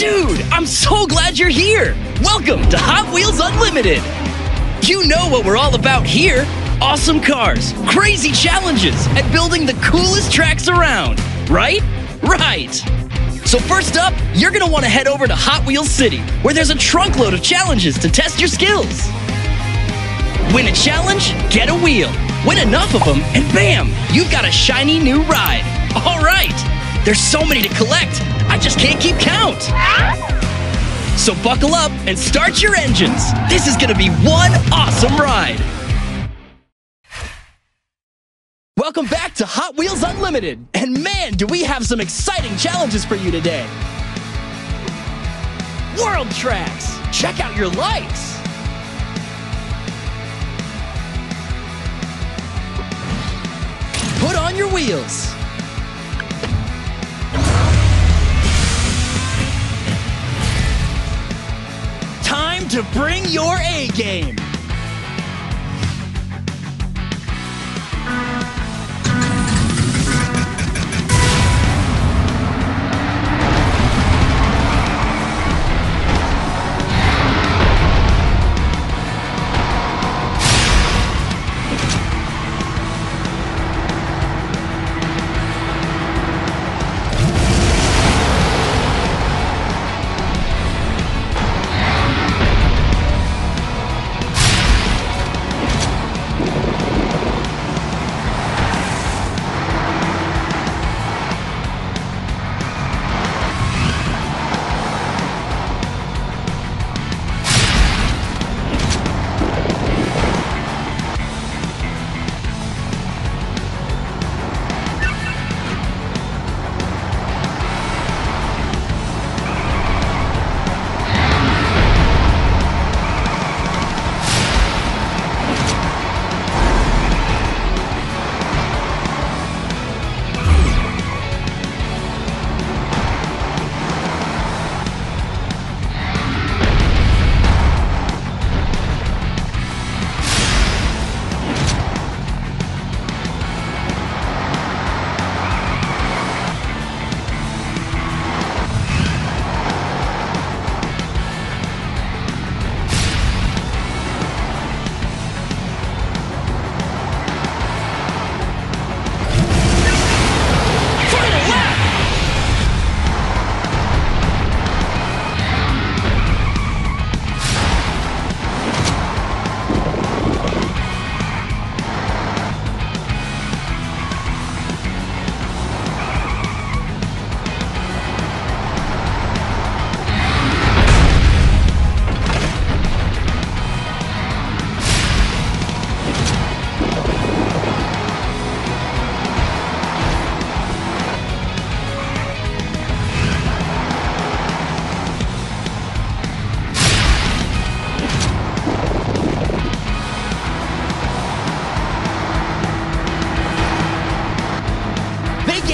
Dude, I'm so glad you're here! Welcome to Hot Wheels Unlimited! You know what we're all about here awesome cars, crazy challenges, and building the coolest tracks around, right? Right! So, first up, you're gonna wanna head over to Hot Wheels City, where there's a trunkload of challenges to test your skills. Win a challenge, get a wheel. Win enough of them, and bam, you've got a shiny new ride. All right, there's so many to collect, I just can't keep count. So buckle up and start your engines. This is gonna be one awesome ride. Welcome back to Hot Wheels Unlimited. And man, do we have some exciting challenges for you today. World Tracks. Check out your lights. Put on your wheels. Time to bring your A game.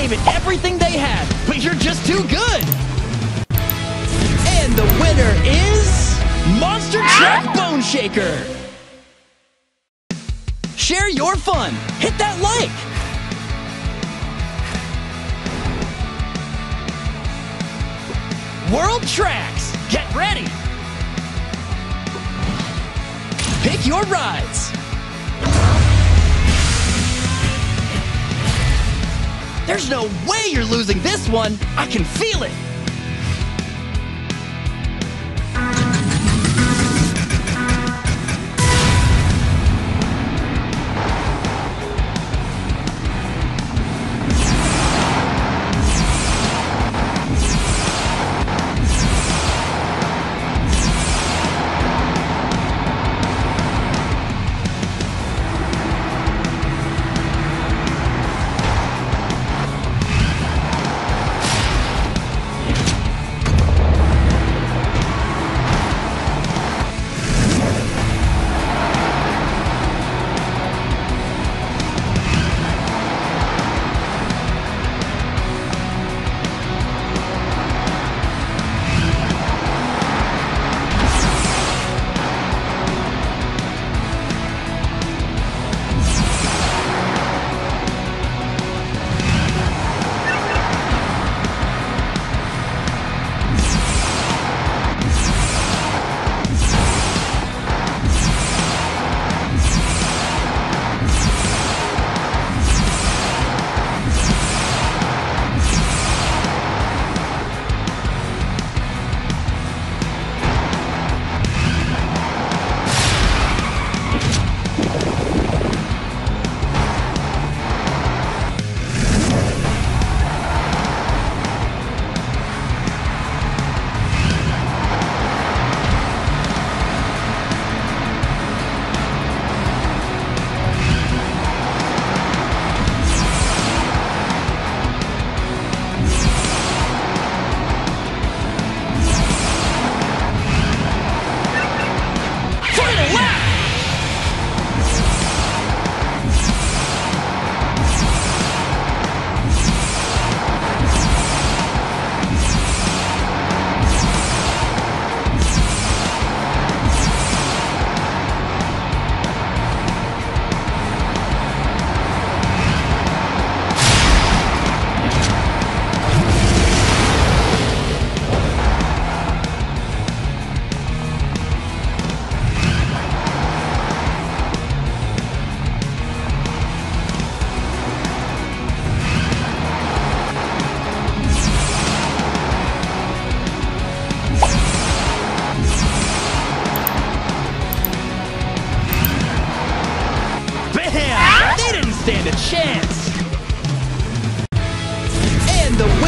Gave it everything they had, but you're just too good. And the winner is Monster Truck Bone Shaker. Share your fun. Hit that like. World Tracks, get ready. Pick your rides. There's no way you're losing this one. I can feel it.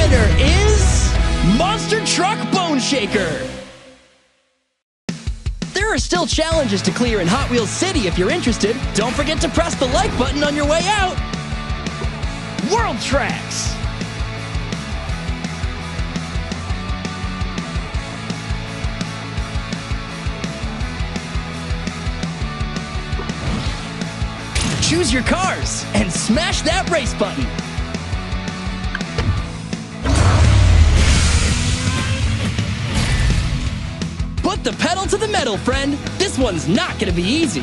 winner is Monster Truck Bone Shaker. There are still challenges to clear in Hot Wheels City if you're interested. Don't forget to press the like button on your way out. World Tracks. Choose your cars and smash that race button. The pedal to the metal, friend. This one's not gonna be easy.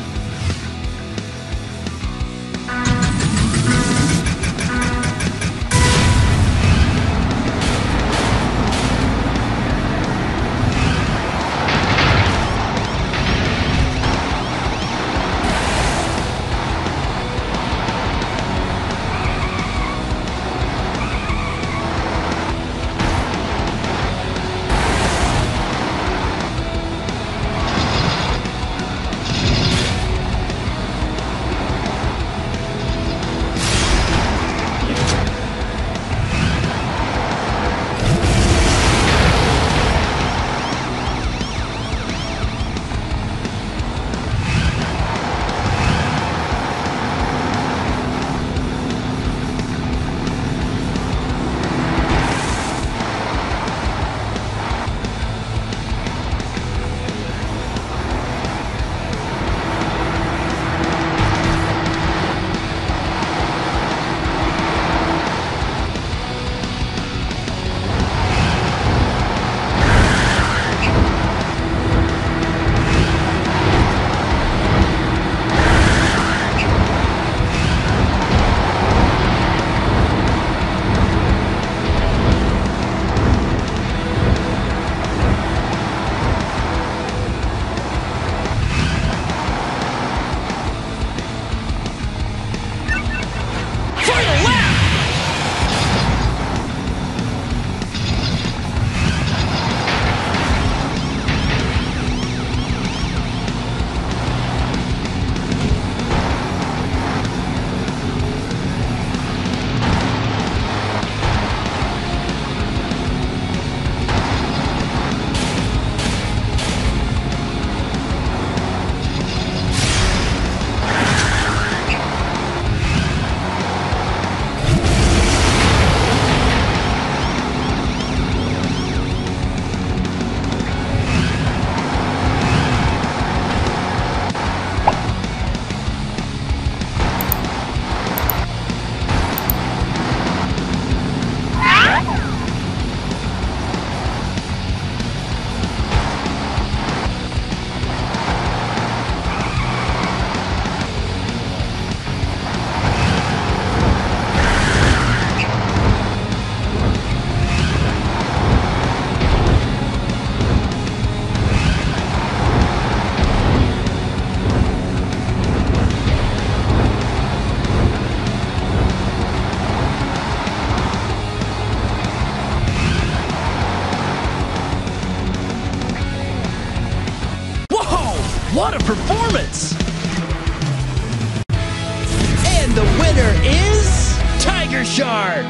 Shark!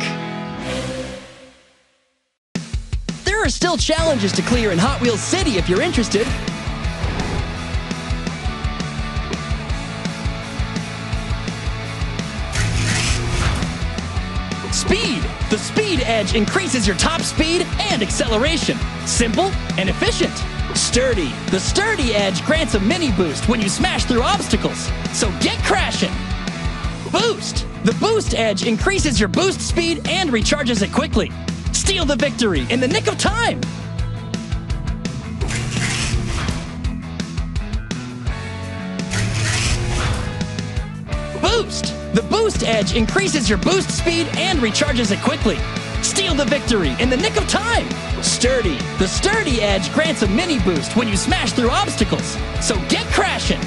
There are still challenges to clear in Hot Wheels City if you're interested. Speed! The Speed Edge increases your top speed and acceleration. Simple and efficient. Sturdy! The Sturdy Edge grants a mini boost when you smash through obstacles. So get crashing! Boost! The Boost Edge increases your boost speed and recharges it quickly. Steal the victory in the nick of time! Boost! The Boost Edge increases your boost speed and recharges it quickly. Steal the victory in the nick of time! Sturdy! The Sturdy Edge grants a mini boost when you smash through obstacles. So get crashing!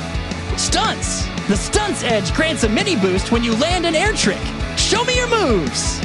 Stunts! The Stunts Edge grants a mini boost when you land an air trick. Show me your moves!